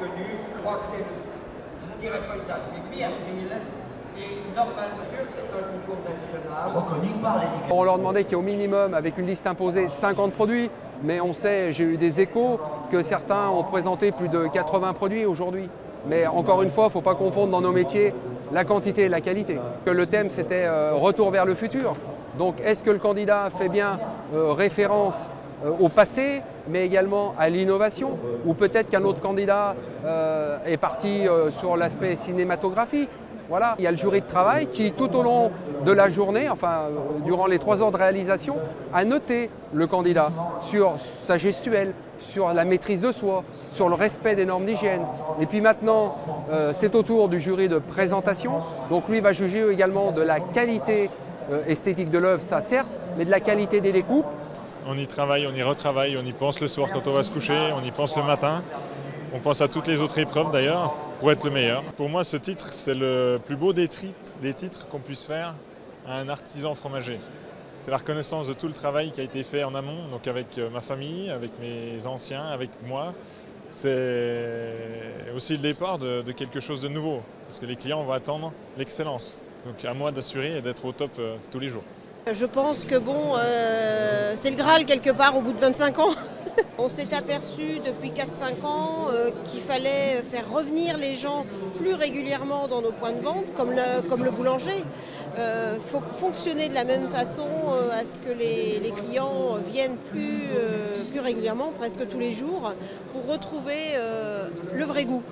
venu, je crois que c'est, je ne dirais pas une date, mais mi-avril. Et normalement, sûr que c'est un concours national. Reconnu par l'éducation. On leur demandait qu'il y ait au minimum, avec une liste imposée, 50 produits. Mais on sait, j'ai eu des échos, que certains ont présenté plus de 80 produits aujourd'hui. Mais encore une fois, il ne faut pas confondre dans nos métiers la quantité et la qualité. Le thème, c'était euh, retour vers le futur. Donc, est-ce que le candidat fait bien euh, référence au passé, mais également à l'innovation Ou peut-être qu'un autre candidat est parti sur l'aspect cinématographique voilà, il y a le jury de travail qui, tout au long de la journée, enfin durant les trois heures de réalisation, a noté le candidat sur sa gestuelle, sur la maîtrise de soi, sur le respect des normes d'hygiène. Et puis maintenant, euh, c'est au tour du jury de présentation. Donc lui va juger également de la qualité euh, esthétique de l'œuvre, ça certes, mais de la qualité des découpes. On y travaille, on y retravaille, on y pense le soir quand on va se coucher, on y pense le matin. On pense à toutes les autres épreuves d'ailleurs pour être le meilleur. Pour moi, ce titre, c'est le plus beau des, titres qu'on puisse faire à un artisan fromager. C'est la reconnaissance de tout le travail qui a été fait en amont, donc avec euh, ma famille, avec mes anciens, avec moi. C'est aussi le départ de, quelque chose de nouveau, parce que les clients vont attendre l'excellence. Donc à moi d'assurer et d'être au top euh, tous les jours. Je pense que bon, euh, c'est le Graal quelque part au bout de 25 ans. On s'est aperçu depuis 4-5 ans euh, qu'il fallait faire revenir les gens plus régulièrement dans nos points de vente, comme le, boulanger. Il euh, faut fonctionner de la même façon euh, à ce que les, clients viennent plus régulièrement, presque tous les jours, pour retrouver le vrai goût.